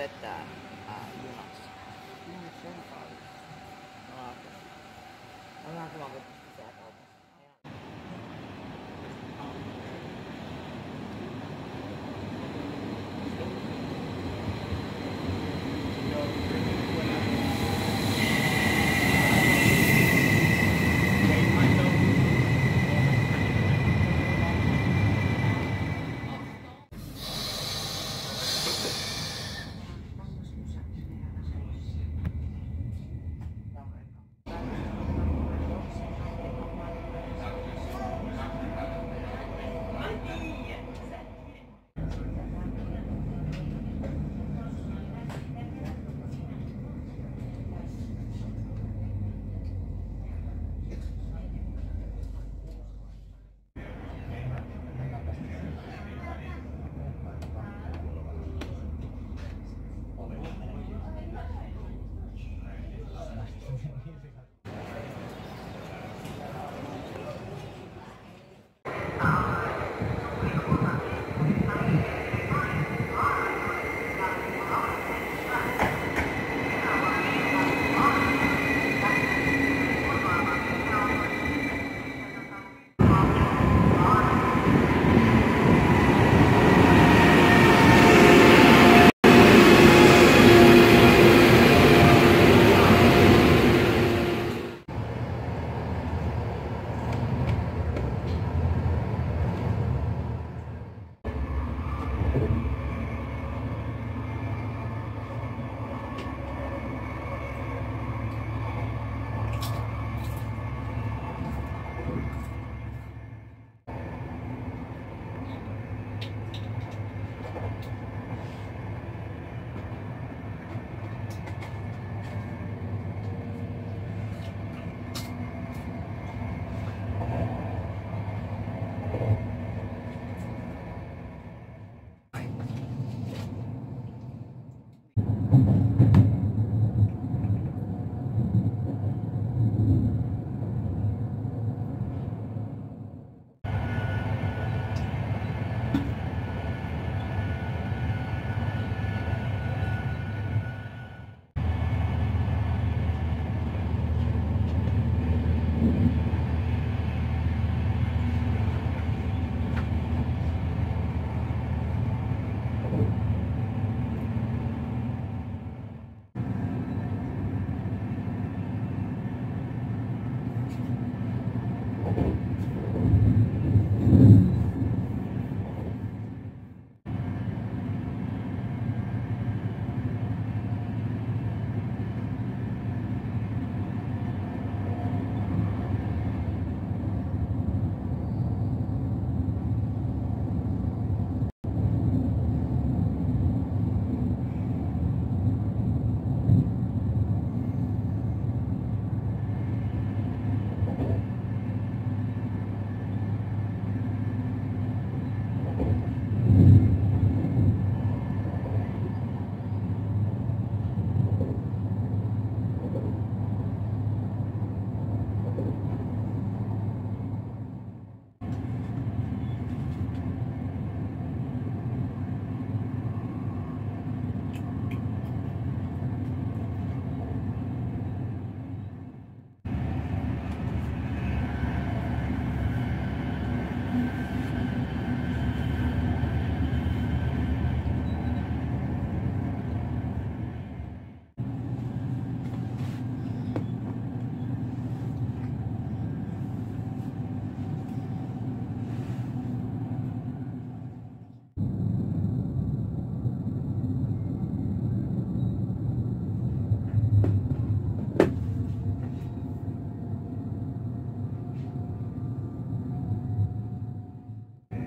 vetää ää, junassa. No, mutta se on kallis. No, okei. On vähän sama kuin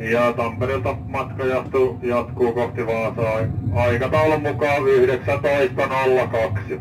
Ja Tampereelta matka jatkuu, jatkuu kohti Vaasaa aikataulun mukaan 19.02.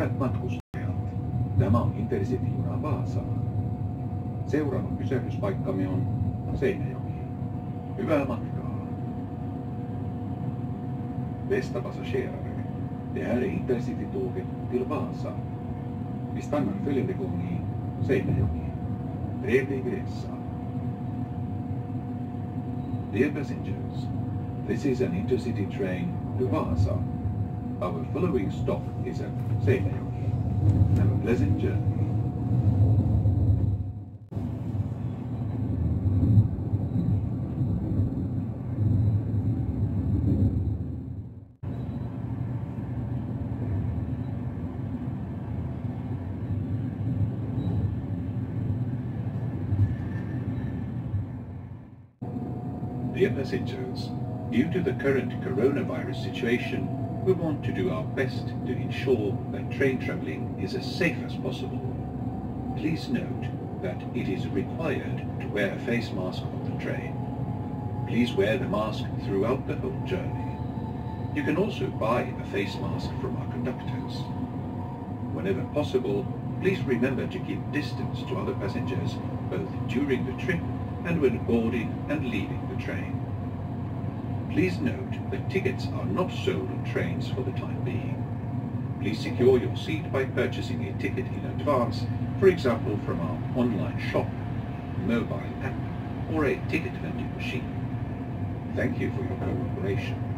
Hyvät matkustajat, tämä on Intercity-juna Vaasaan. Seuraava pysähdyspaikkamme on Seinäjoki. Hyvää matkaa! Bästa passagerare, det här är Intercity-tåget till Vasa. Vi stannar följande gång i Seinäjoki. Trevlig resa! Dear passengers, this is an intercity train to Vasa. Our following stop is at Seinäjoki. Have a pleasant journey. Dear passengers, due to the current coronavirus situation, we want to do our best to ensure that train travelling is as safe as possible. Please note that it is required to wear a face mask on the train. Please wear the mask throughout the whole journey. You can also buy a face mask from our conductors. Whenever possible, please remember to keep distance to other passengers both during the trip and when boarding and leaving the train. Please note that tickets are not sold on trains for the time being. Please secure your seat by purchasing a ticket in advance, for example from our online shop, mobile app, or a ticket vending machine. Thank you for your cooperation.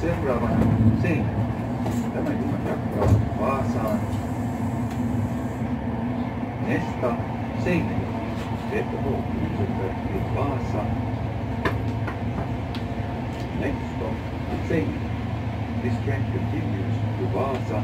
Seinäjoki. Tämä juna jatkaa Vaasaan. Nästa Seinäjoki. Detta tåg fortsätter till Vasa. Next stop, Seinäjoki. This train continues to Vasa.